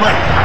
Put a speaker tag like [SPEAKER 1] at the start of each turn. [SPEAKER 1] left.